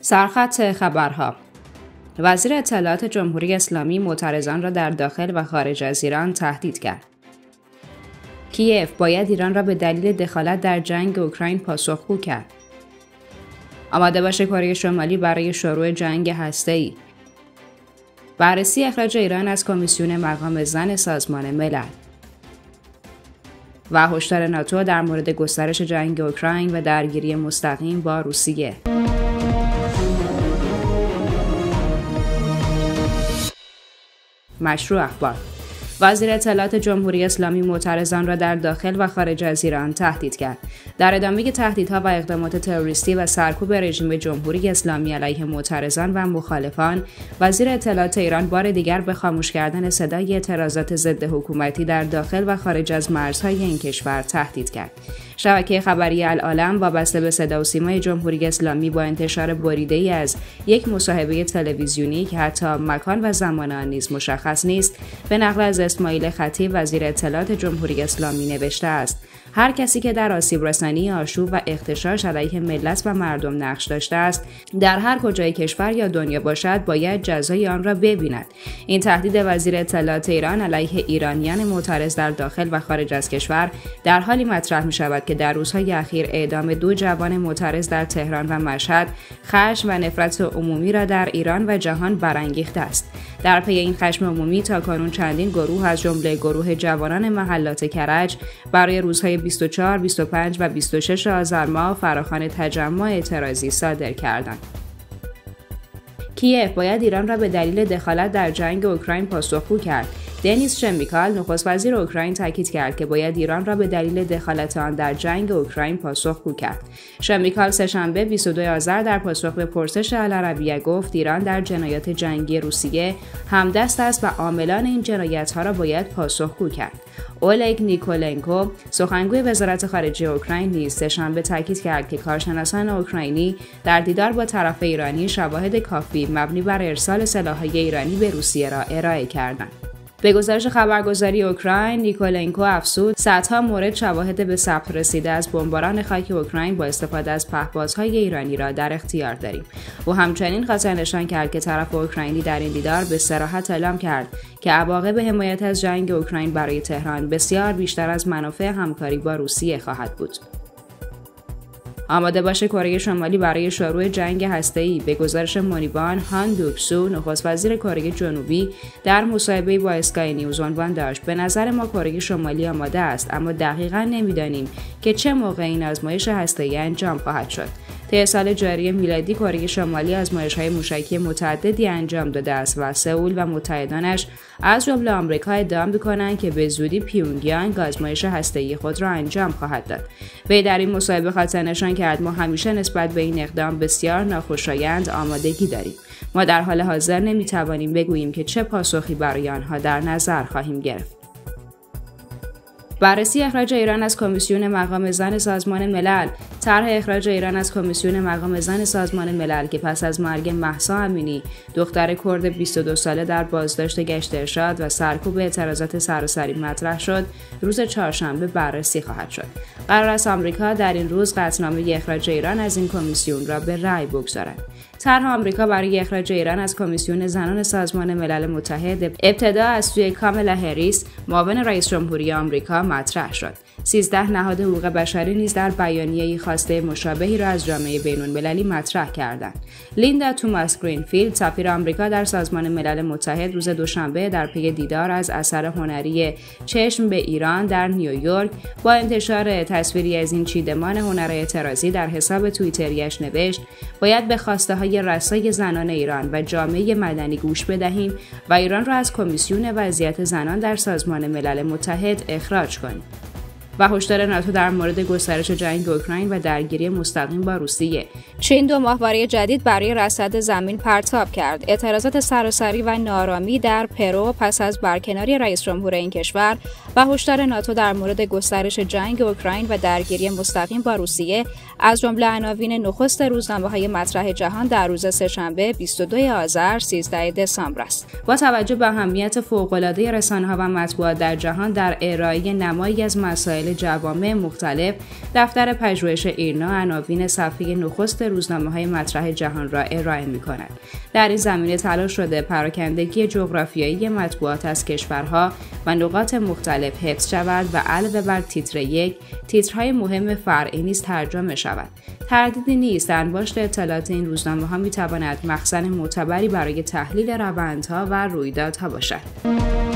سرخط خبرها وزیر اطلاعات جمهوری اسلامی معترضان را در داخل و خارج از ایران تهدید کرد. کیف باید ایران را به دلیل دخالت در جنگ اوکراین پاسخگو کرد. آماده باش کره شمالی برای شروع جنگ هسته‌ای. بررسی اخراج ایران از کمیسیون مقام زن سازمان ملل و هشدار ناتو در مورد گسترش جنگ اوکراین و درگیری مستقیم با روسیه. مشروع اخبار. وزیر اطلاعات جمهوری اسلامی معترضان را در داخل و خارج از ایران تهدید کرد. در ادامه تهدیدها و اقدامات تروریستی و سرکوب رژیم جمهوری اسلامی علیه معترضان و مخالفان وزیر اطلاعات ایران بار دیگر به خاموش کردن صدای اعتراضات ضد حکومتی در داخل و خارج از مرزهای این کشور تهدید کرد. شبکه خبری العالم وابسته به صدا و سیمای جمهوری اسلامی با انتشار بریده ای از یک مصاحبه تلویزیونی که حتی مکان و زمان آن نیز مشخص نیست به نقل از اسماعیل خطیب وزیر اطلاعات جمهوری اسلامی نوشته است. هر کسی که در آسیب رسانی آشوب و اختشاش علیه ملت و مردم نقش داشته است در هر کجای کشور یا دنیا باشد باید جزای آن را ببیند. این تهدید وزیر اطلاعات ایران علیه ایرانیان معترض در داخل و خارج از کشور در حالی مطرح می شود که در روزهای اخیر اعدام دو جوان معترض در تهران و مشهد خشم و نفرت عمومی را در ایران و جهان برانگیخته است. در پی این خشم عمومی تا کنون چندین گروه از جمله گروه جوانان محلات کرج برای روزهای 24, 25 و 26 آذر ماه فراخوان تجمع اعتراضی صادر کردند. کیف باید ایران را به دلیل دخالت در جنگ اوکراین پاسخگو کرد دنیس شمیکال نخست وزیر اوکراین تاکید کرد که باید ایران را به دلیل دخالت آن در جنگ اوکراین پاسخگو کرد. شمیکال سهشنبه 22 آذر در پاسخ به پرسش العربیه گفت ایران در جنایات جنگی روسیه همدست است و عاملان این جنایت ها را باید پاسخگو کرد. اولگ نیکولنکو سخنگوی وزارت خارجه اوکراین نیز سهشنبه تاکید کرد که کارشناسان اوکراینی در دیدار با طرف ایرانی شواهد کافی مبنی بر ارسال سلاحهای ایرانی به روسیه را ارائه کردند. به گزارش خبرگزاری اوکراین نیکولنکو افسود صدها مورد شواهد به ثبت رسیده از بمباران خاک اوکراین با استفاده از پهپادهای ایرانی را در اختیار داریم. او همچنین خاطر نشان کرد که طرف اوکراینی در این دیدار به سراحت اعلام کرد که عواقب حمایت از جنگ اوکراین برای تهران بسیار بیشتر از منافع همکاری با روسیه خواهد بود. آماده باشه کره شمالی برای شروع جنگ هسته‌ای. به گزارش مونیبان هان دوکسو نخست وزیر کره جنوبی در مصاحبه با اسکای نیوز عنوان داشت. به نظر ما کره شمالی آماده است اما دقیقا نمی‌دانیم که چه موقع این آزمایش هسته‌ای انجام خواهد شد. طی سال جاری میلادی کره شمالی های موشکی متعددی انجام داده است و سئول و متحدانش از جمله آمریکا ادعا می‌کنند که به زودی پیونگیانگ آزمایش هسته‌ای خود را انجام خواهد داد. وی در این مصاحبه خاطر نشان کرد ما همیشه نسبت به این اقدام بسیار ناخوشایند آمادگی داریم. ما در حال حاضر نمی‌توانیم بگوییم که چه پاسخی برای آنها در نظر خواهیم گرفت. بررسی اخراج ایران از کمیسیون مقام زن سازمان ملل طرح اخراج ایران از کمیسیون مقام زن سازمان ملل که پس از مرگ محسا امینی دختر کرد 22 ساله در بازداشت گشت ارشاد و سرکوب اعتراضات سراسری مطرح شد روز چهارشنبه بررسی خواهد شد. قرار است آمریکا در این روز قطعنامه اخراج ایران از این کمیسیون را به رأی بگذارد. طرح آمریکا برای اخراج ایران از کمیسیون زنان سازمان ملل متحد ابتدا از سوی کاملا هریس معاون رئیس جمهوری آمریکا مطرح شد. 13 نهاد حقوق بشری نیز در بیانیه خواسته مشابهی را از جامعه بین المللی مطرح کردند. لیندا توماس گرینفیلد سفیر آمریکا در سازمان ملل متحد روز دوشنبه در پی دیدار از اثر هنری چشم به ایران در نیویورک با انتشار تصویری از این چیدمان هنر اعتراضی در حساب توییتریش نوشت باید به خواسته های رسای زنان ایران و جامعه مدنی گوش بدهیم و ایران را از کمیسیون وضعیت زنان در سازمان ملل متحد اخراج کنیم. و هشدار ناتو در مورد گسترش جنگ اوکراین و درگیری مستقیم با روسیه. چین دو ماهواره جدید برای رصد زمین پرتاب کرد. اعتراضات سراسری و ناآرامی در پرو پس از برکناری رئیس جمهور این کشور و هشدار ناتو در مورد گسترش جنگ اوکراین و درگیری مستقیم با روسیه از جمله عناوین نخست روزنامه های مطرح جهان در روز سه‌شنبه 22 آذر 13 دسامبر است. با توجه به اهمیت فوق‌العاده رسانه‌ها و مطبوعات در جهان در ارائه نمایی از مسائل مسائل جوامع مختلف دفتر پژوهش ایرنا عناوین صفحه نخست روزنامه های مطرح جهان را ارائه می کند. در این زمینه تلاش شده پراکندگی جغرافیایی مطبوعات از کشورها و نقاط مختلف حفظ شود و علاوه بر تیتر یک تیترهای مهم فرعی نیز ترجمه شود تردیدی نیست انباشت اطلاعات این روزنامه ها می تواند مخزن معتبری برای تحلیل روندها و رویدادها باشد